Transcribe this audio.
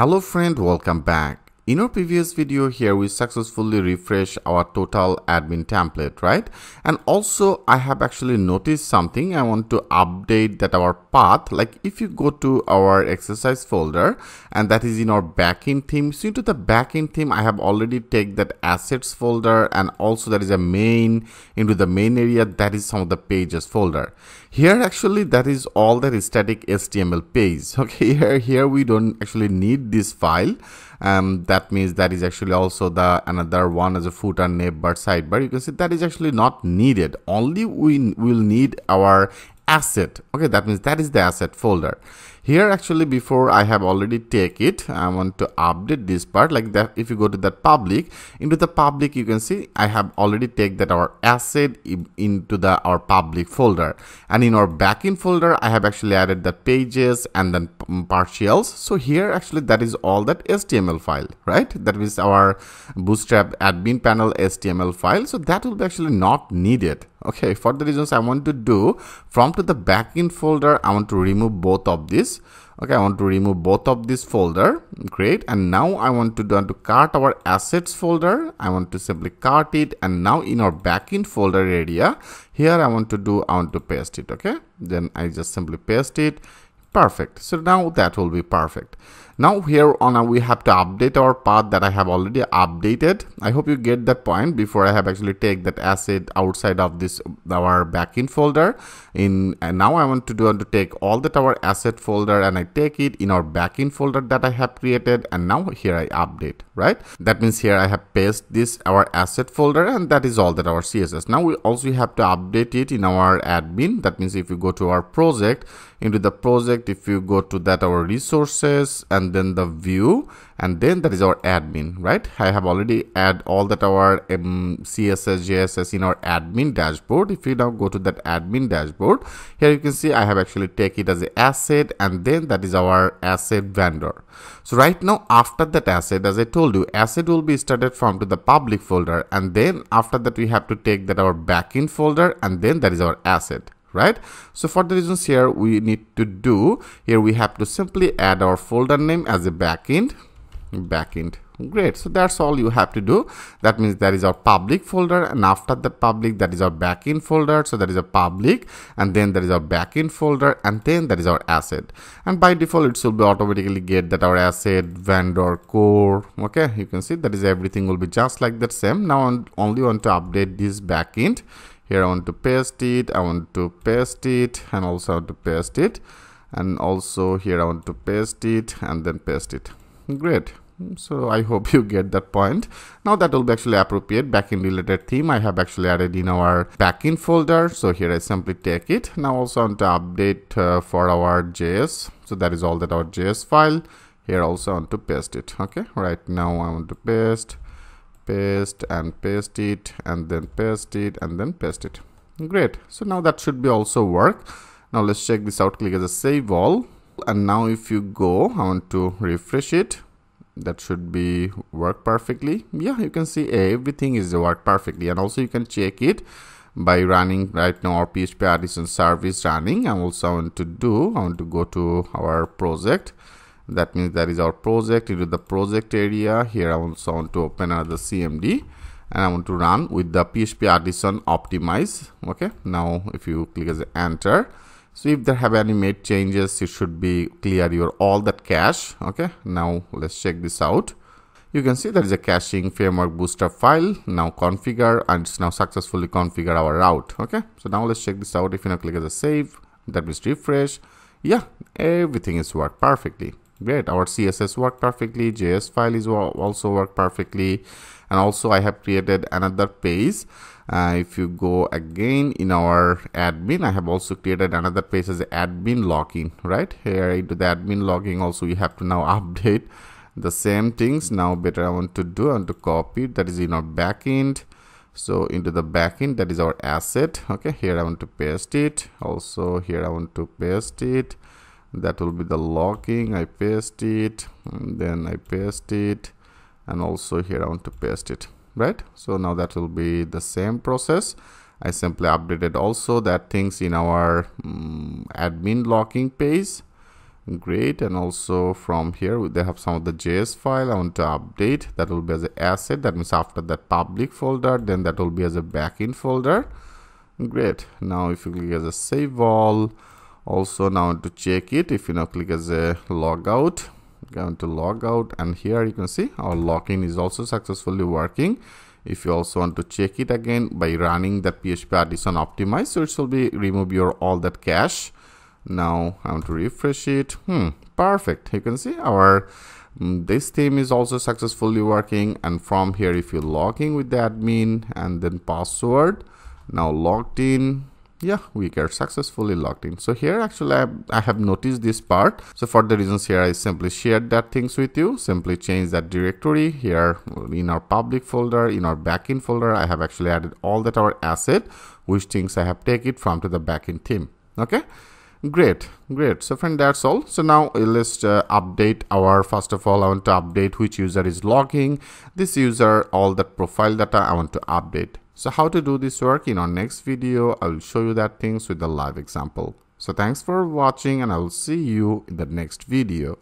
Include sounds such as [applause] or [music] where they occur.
Hello friend, welcome back. In our previous video here, we successfully refresh our total admin template, right? And also I have actually noticed something. I want to update that our path, like if you go to our exercise folder and that is in our backend theme. So into the backend theme, I have already take that assets folder and also there is a main into the main area that is some of the pages folder. Here actually that is all that static HTML page. [laughs] Okay, here, here we don't actually need this file um, that means that is actually also the another one as a footer navbar sidebar you can see that is actually not needed. Only we will need our asset. Okay that means that is the asset folder. Here actually before I have already take it I want to update this part. Like that if you go to that public into the public you can see I have already take that our asset into the our public folder. And in our backend folder I have actually added the pages and then partials. So here actually that is all that HTML file right? That is our bootstrap admin panel HTML file. So that will be actually not needed okay for the reasons i want to do from to the backend folder i want to remove both of this okay i want to remove both of this folder. Great. And now i want to do to cart our assets folder. I want to simply cart it. And now in our backend folder area here i want to do i want to paste it. Okay? Then i just simply paste it perfect so now that will be perfect now here on uh, we have to update our path that I have already updated. I hope you get that point before I have actually take that asset outside of this our backend folder. In and now I want to do to take all that our asset folder and I take it in our backend folder that I have created and now here I update right. That means here I have paste this our asset folder and that is all that our CSS. Now we also have to update it in our admin. That means if you go to our project into the project if you go to that our resources and then the view and then that is our admin right? I have already add all that our um, css jss in our admin dashboard. If you now go to that admin dashboard here you can see i have actually take it as an asset and then that is our asset vendor. So right now after that asset as i told you asset will be started from to the public folder and then after that we have to take that our backend folder and then that is our asset right? So for the reasons here we need to do here we have to simply add our folder name as a backend. Backend. Great. So that's all you have to do. That means that is our public folder and after the public that is our backend folder. So that is a public and then there is our backend folder and then that is our asset. And by default it will be automatically get that our asset vendor core okay? You can see that is everything will be just like that same. Now only want to update this backend here I want to paste it I want to paste it and also I want to paste it. And also here I want to paste it and then paste it. Great. So I [laughs] hope you get that point. Now that will be actually appropriate. Backend related theme I have actually added in our backend folder. So here I simply take it. Now also I want to update uh, for our JS so that is all that our JS file. Here also I want to paste it. Okay. Right now I want to paste paste and paste it and then paste it and then paste it. Great. So now that should be also work. Now let's check this out. Click as a save all. And now if you go i want to refresh it. That should be work perfectly. Yeah you can see everything is work perfectly. And also you can check it by running right now our php artisan service running. I also want to do i want to go to our project that means that is our project. Into the project area. Here i also want to open another cmd and i want to run with the php artisan optimize. Okay now if you click as enter. So if there have any made changes it should be clear your all that cache. Okay now let's check this out. You can see there is a caching framework bootstrap file. Now configure and it's now successfully configure our route. Okay so now let's check this out. If you now click as a save that means refresh. Yeah everything is worked perfectly great. Our css work perfectly. Js file is also work perfectly. And also i have created another page. Uh, if you go again in our admin i have also created another page as admin login right? Here into the admin logging also we have to now [laughs] update the same things. Now better i want to do i want to copy. That is in our backend. So into the backend that is our asset. Okay here i want to paste it. Also here i want to paste it that will be the locking. I paste it then i paste it and also here i want to paste it right? So now that will be the same process. I simply updated also that things in our um, admin locking page. Great. And also from here they have some of the js file i want to update. That will be as an asset. That means after that public folder then that will be as a backend folder. Great. Now if you click as a save all also now to check it if you now click as a logout going to log out and here you can see our login is also successfully working. If you also want to check it again by running that php artisan optimize so it will be remove your all that cache. Now i want to refresh it. Hmm perfect. You can see our um, this theme is also successfully working and from here if you log in with the admin and then password now logged in yeah we are successfully logged in. So here actually I, I, have noticed this part. So for the reasons here i simply shared that things with you simply change that directory here in our public folder in our backend folder. I have actually added all that our asset which things i have taken from to the backend theme okay great great. So friend that's all. So now let's uh, update our first of all i want to update which user is logging. This user all that profile data i want to update. So how to do this work? In our next video i will show you that things with a live example. So thanks for watching and i will see you in the next video